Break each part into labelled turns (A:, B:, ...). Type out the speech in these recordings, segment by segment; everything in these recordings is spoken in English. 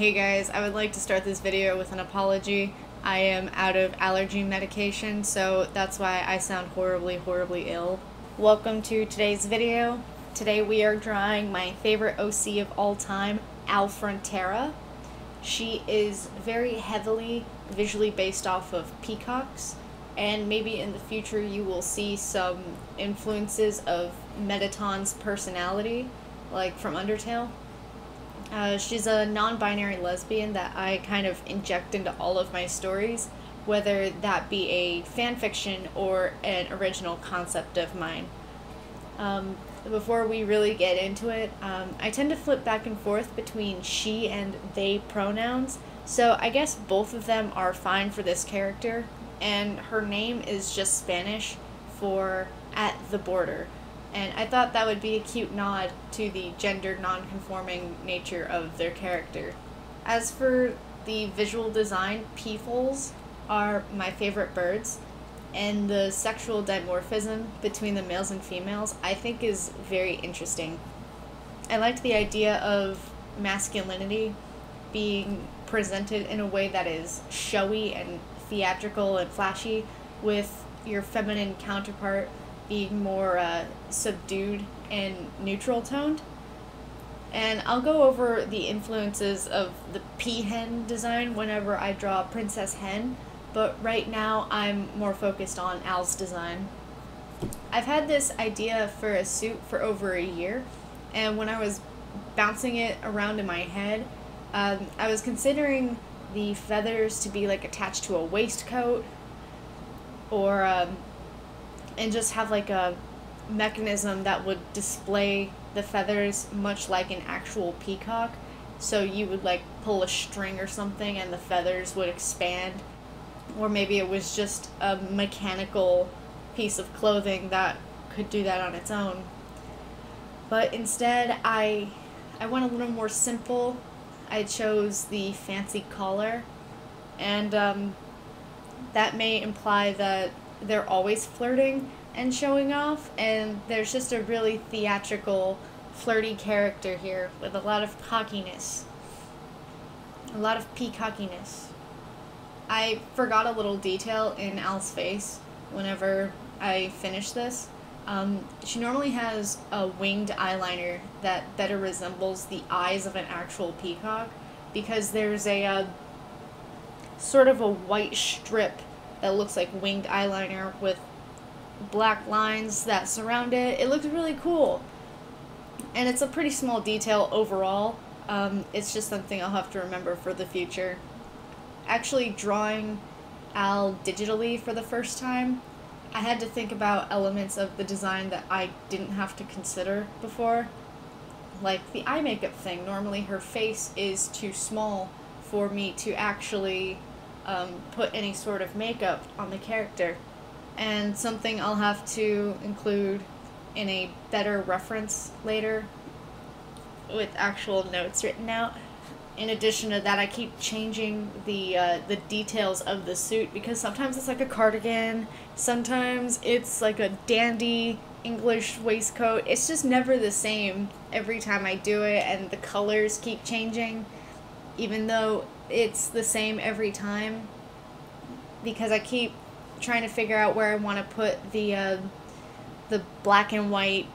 A: Hey guys, I would like to start this video with an apology. I am out of allergy medication, so that's why I sound horribly, horribly ill. Welcome to today's video. Today we are drawing my favorite OC of all time, Al Frontera. She is very heavily visually based off of peacocks, and maybe in the future you will see some influences of Mettaton's personality, like from Undertale. Uh, she's a non binary lesbian that I kind of inject into all of my stories, whether that be a fan fiction or an original concept of mine. Um, before we really get into it, um, I tend to flip back and forth between she and they pronouns, so I guess both of them are fine for this character, and her name is just Spanish for at the border and I thought that would be a cute nod to the gender non-conforming nature of their character. As for the visual design, peafowls are my favorite birds, and the sexual dimorphism between the males and females I think is very interesting. I liked the idea of masculinity being presented in a way that is showy and theatrical and flashy, with your feminine counterpart being more uh, subdued and neutral toned. And I'll go over the influences of the peahen design whenever I draw Princess Hen, but right now I'm more focused on Al's design. I've had this idea for a suit for over a year, and when I was bouncing it around in my head, um, I was considering the feathers to be like attached to a waistcoat or um, and just have like a mechanism that would display the feathers much like an actual peacock. So you would like pull a string or something and the feathers would expand. Or maybe it was just a mechanical piece of clothing that could do that on its own. But instead, I I went a little more simple. I chose the fancy collar, and um, that may imply that they're always flirting and showing off, and there's just a really theatrical, flirty character here with a lot of cockiness. A lot of peacockiness. I forgot a little detail in Al's face whenever I finished this. Um, she normally has a winged eyeliner that better resembles the eyes of an actual peacock because there's a uh, sort of a white strip that looks like winged eyeliner with black lines that surround it. It looks really cool. And it's a pretty small detail overall. Um, it's just something I'll have to remember for the future. Actually drawing Al digitally for the first time, I had to think about elements of the design that I didn't have to consider before. Like the eye makeup thing. Normally her face is too small for me to actually um, put any sort of makeup on the character. And something I'll have to include in a better reference later with actual notes written out. In addition to that, I keep changing the uh, the details of the suit because sometimes it's like a cardigan, sometimes it's like a dandy English waistcoat. It's just never the same every time I do it, and the colors keep changing, even though it's the same every time because I keep trying to figure out where I want to put the uh, the black and white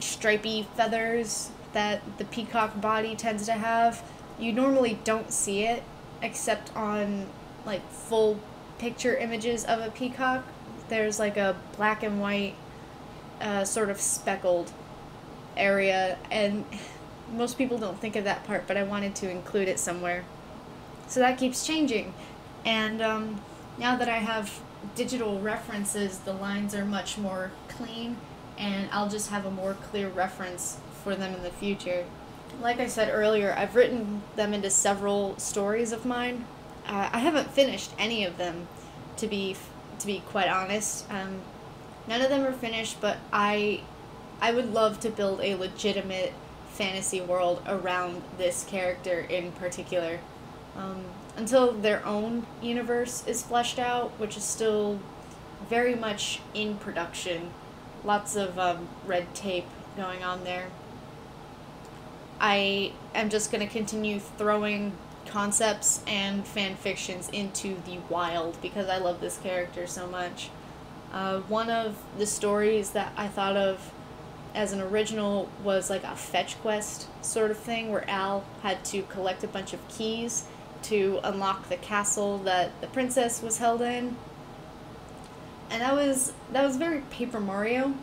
A: stripy feathers that the peacock body tends to have. You normally don't see it except on like full picture images of a peacock. There's like a black and white uh, sort of speckled area and most people don't think of that part but I wanted to include it somewhere. So that keeps changing. And um, now that I have digital references, the lines are much more clean and I'll just have a more clear reference for them in the future. Like I said earlier, I've written them into several stories of mine. Uh, I haven't finished any of them, to be to be quite honest. Um, none of them are finished, but I I would love to build a legitimate fantasy world around this character in particular um, until their own universe is fleshed out, which is still very much in production. Lots of um, red tape going on there. I am just going to continue throwing concepts and fan fictions into the wild because I love this character so much. Uh, one of the stories that I thought of as an original was like a fetch quest sort of thing where Al had to collect a bunch of keys to unlock the castle that the princess was held in. And that was that was very Paper Mario.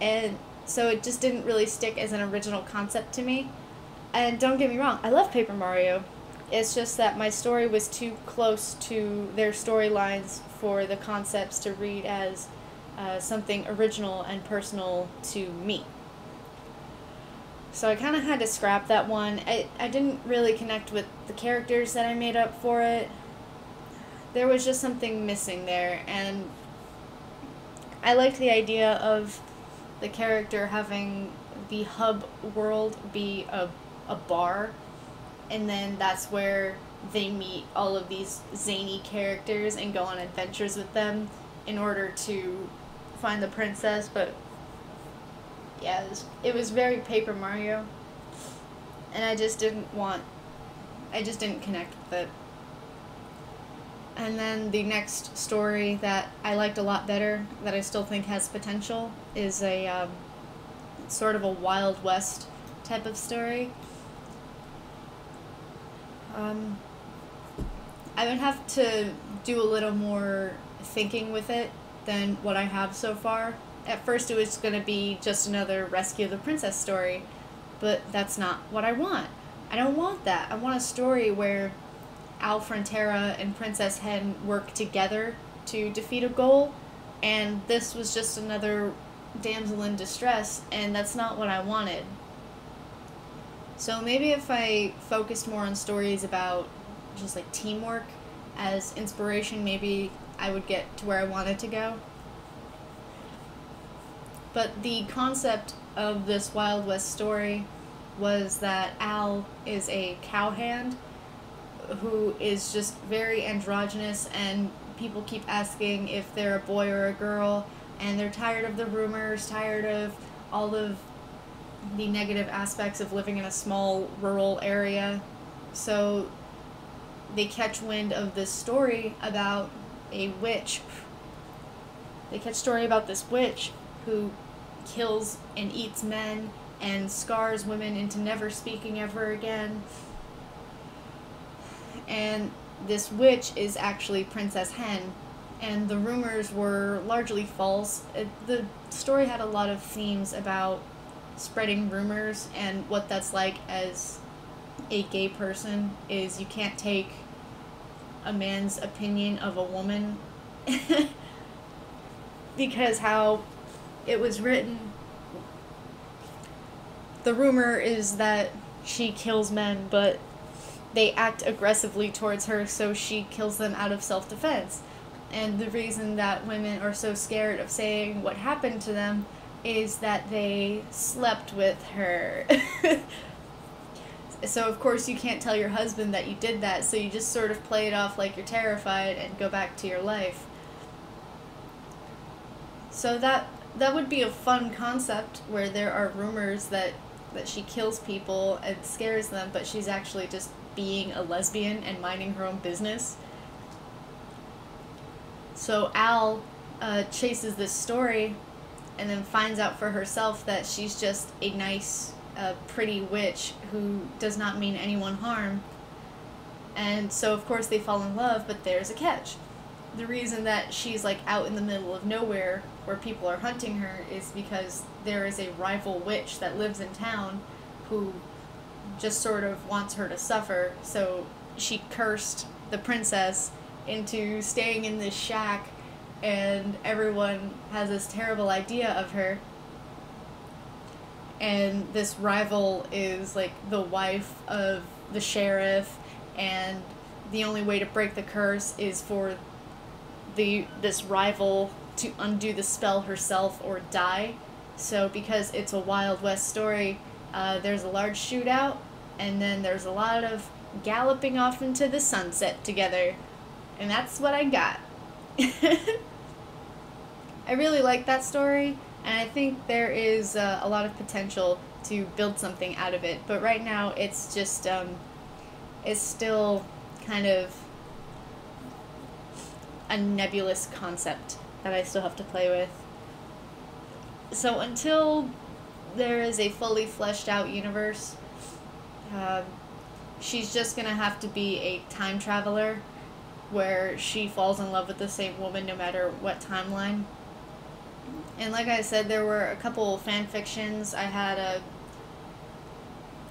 A: And so it just didn't really stick as an original concept to me. And don't get me wrong, I love Paper Mario. It's just that my story was too close to their storylines for the concepts to read as uh, something original and personal to me. So I kind of had to scrap that one. I, I didn't really connect with the characters that I made up for it. There was just something missing there, and I liked the idea of the character having the hub world be a, a bar, and then that's where they meet all of these zany characters and go on adventures with them in order to find the princess, but yeah, it was, it was very Paper Mario. And I just didn't want, I just didn't connect with it. And then the next story that I liked a lot better, that I still think has potential, is a um, sort of a Wild West type of story. Um, I would have to do a little more thinking with it than what I have so far. At first, it was going to be just another Rescue of the Princess story, but that's not what I want. I don't want that. I want a story where Al Frontera and Princess Hen work together to defeat a goal, and this was just another damsel in distress, and that's not what I wanted. So maybe if I focused more on stories about just like teamwork as inspiration, maybe I would get to where I wanted to go. But the concept of this Wild West story was that Al is a cowhand who is just very androgynous and people keep asking if they're a boy or a girl and they're tired of the rumors, tired of all of the negative aspects of living in a small rural area. So they catch wind of this story about a witch. They catch story about this witch who kills and eats men and scars women into never speaking ever again. And this witch is actually Princess Hen, and the rumors were largely false. It, the story had a lot of themes about spreading rumors and what that's like as a gay person is you can't take a man's opinion of a woman because how it was written the rumor is that she kills men but they act aggressively towards her so she kills them out of self-defense and the reason that women are so scared of saying what happened to them is that they slept with her. so of course you can't tell your husband that you did that, so you just sort of play it off like you're terrified and go back to your life. So that that would be a fun concept where there are rumors that that she kills people and scares them, but she's actually just being a lesbian and minding her own business. So Al uh, chases this story and then finds out for herself that she's just a nice, uh, pretty witch who does not mean anyone harm. And so, of course, they fall in love, but there's a catch. The reason that she's like out in the middle of nowhere where people are hunting her is because there is a rival witch that lives in town who just sort of wants her to suffer. So she cursed the princess into staying in this shack and everyone has this terrible idea of her. And this rival is like the wife of the sheriff, and the only way to break the curse is for the this rival to undo the spell herself or die. So because it's a Wild West story, uh, there's a large shootout, and then there's a lot of galloping off into the sunset together. And that's what I got. I really like that story, and I think there is uh, a lot of potential to build something out of it. But right now, it's just um, is still kind of a nebulous concept that I still have to play with. So until there is a fully fleshed out universe, uh, she's just gonna have to be a time traveler where she falls in love with the same woman no matter what timeline. And like I said, there were a couple fan fictions. I had a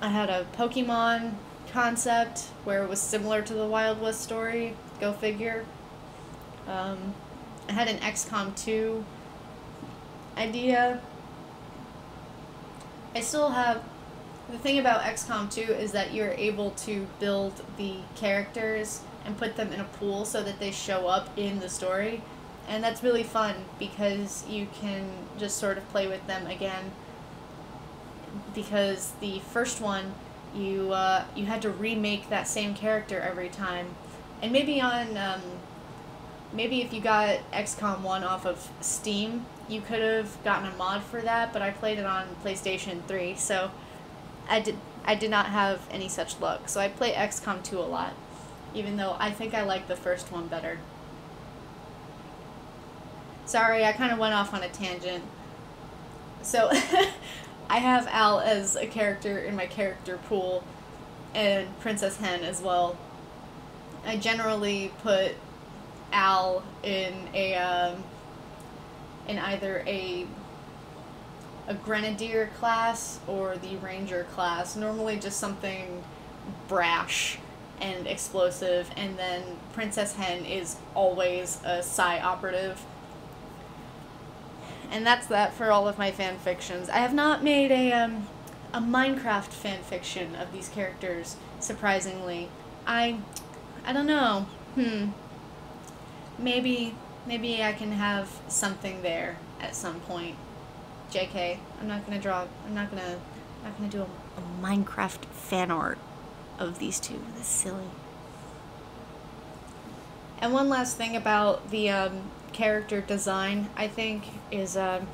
A: I had a Pokemon concept where it was similar to the Wild West story. Go figure. Um, I had an XCOM 2 idea. I still have. The thing about XCOM 2 is that you're able to build the characters and put them in a pool so that they show up in the story. And that's really fun because you can just sort of play with them again. Because the first one, you uh, you had to remake that same character every time, and maybe on um, maybe if you got XCOM 1 off of Steam, you could have gotten a mod for that, but I played it on PlayStation 3, so I did I did not have any such luck. So I play XCOM 2 a lot, even though I think I like the first one better. Sorry, I kind of went off on a tangent. So I have Al as a character in my character pool and Princess Hen as well. I generally put Al in a um, in either a a grenadier class or the ranger class. Normally just something brash and explosive, and then Princess Hen is always a psi operative. And that's that for all of my fan fictions. I have not made a um, a Minecraft fan fiction of these characters. Surprisingly, I I don't know. Hmm maybe maybe I can have something there at some point. JK, I'm not gonna draw. I'm not gonna. I'm not gonna do a, a Minecraft fan art of these two. That's silly. And one last thing about the um, character design, I think, is um,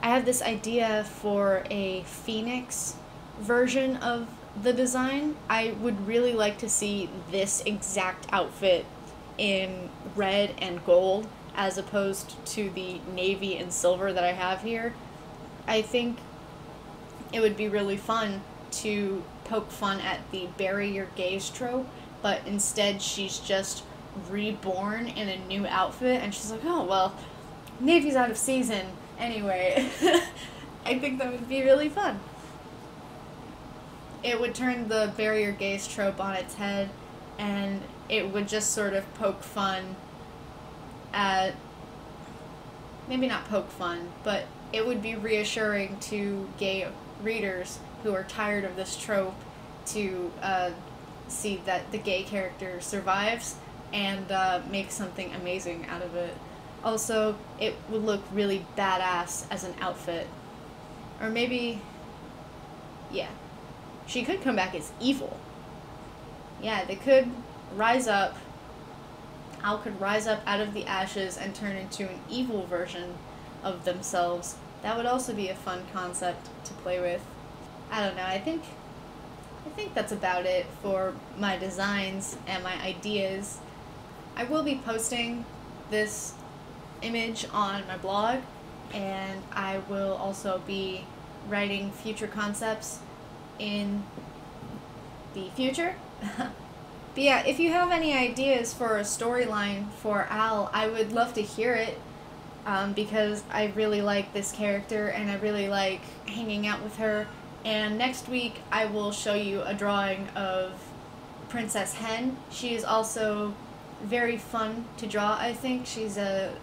A: I have this idea for a phoenix version of the design. I would really like to see this exact outfit in red and gold as opposed to the navy and silver that I have here. I think it would be really fun to poke fun at the bury your gays trope, but instead she's just reborn in a new outfit and she's like, oh, well, Navy's out of season anyway. I think that would be really fun. It would turn the bury your gays trope on its head and it would just sort of poke fun at maybe not poke fun, but it would be reassuring to gay readers who are tired of this trope to uh, see that the gay character survives and uh, make something amazing out of it. Also, it would look really badass as an outfit. Or maybe, yeah, she could come back as evil. Yeah, they could rise up. Al could rise up out of the ashes and turn into an evil version of themselves. That would also be a fun concept to play with. I don't know. I think I think that's about it for my designs and my ideas. I will be posting this image on my blog and I will also be writing future concepts in the future. But yeah, if you have any ideas for a storyline for Al, I would love to hear it. Um, because I really like this character and I really like hanging out with her. And next week I will show you a drawing of Princess Hen. She is also very fun to draw, I think. She's a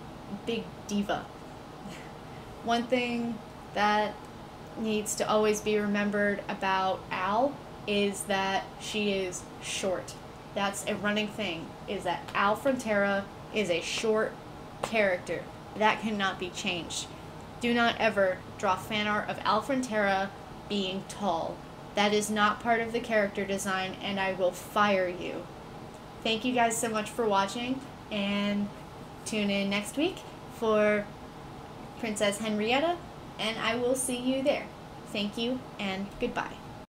A: big diva. One thing that needs to always be remembered about Al is that she is short that's a running thing is that Al Frontera is a short character. That cannot be changed. Do not ever draw fan art of Al Frontera being tall. That is not part of the character design, and I will fire you. Thank you guys so much for watching, and tune in next week for Princess Henrietta, and I will see you there. Thank you, and goodbye.